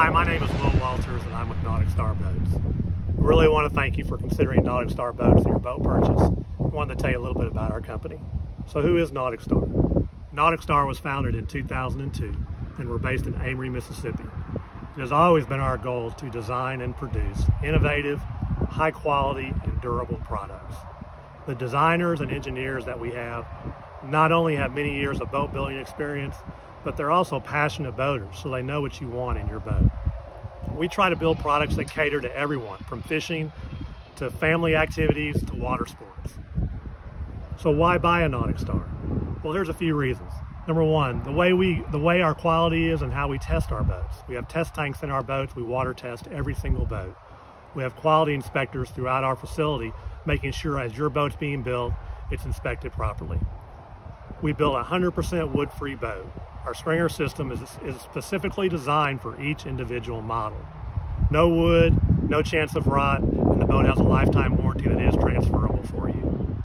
Hi, my name is Will Walters and I'm with NauticStar Boats. We really want to thank you for considering NauticStar Boats in your boat purchase. We wanted to tell you a little bit about our company. So who is NauticStar? Nautic Star was founded in 2002 and we're based in Amory, Mississippi. It has always been our goal to design and produce innovative, high quality, and durable products. The designers and engineers that we have not only have many years of boat building experience, but they're also passionate boaters, so they know what you want in your boat. We try to build products that cater to everyone, from fishing to family activities to water sports. So why buy a NauticStar? Well, there's a few reasons. Number one, the way we, the way our quality is and how we test our boats. We have test tanks in our boats. We water test every single boat. We have quality inspectors throughout our facility, making sure as your boat's being built, it's inspected properly. We build a 100% wood-free boat. Our stringer system is, is specifically designed for each individual model. No wood, no chance of rot, and the boat has a lifetime warranty that is transferable for you.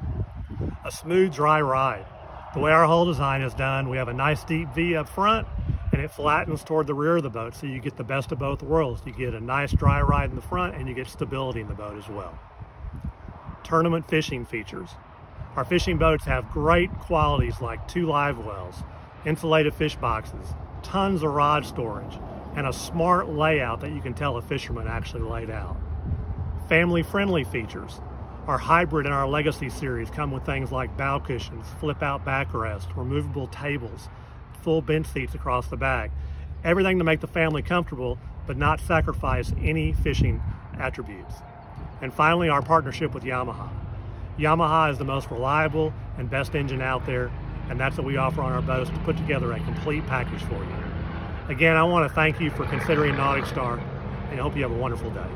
A smooth, dry ride. The way our hull design is done, we have a nice deep V up front and it flattens toward the rear of the boat so you get the best of both worlds. You get a nice dry ride in the front and you get stability in the boat as well. Tournament fishing features. Our fishing boats have great qualities like two live wells, insulated fish boxes, tons of rod storage, and a smart layout that you can tell a fisherman actually laid out. Family-friendly features. Our hybrid and our legacy series come with things like bow cushions, flip out backrest, removable tables, full bench seats across the back. Everything to make the family comfortable, but not sacrifice any fishing attributes. And finally, our partnership with Yamaha. Yamaha is the most reliable and best engine out there, and that's what we offer on our boats to put together a complete package for you. Again, I want to thank you for considering NauticStar, and I hope you have a wonderful day.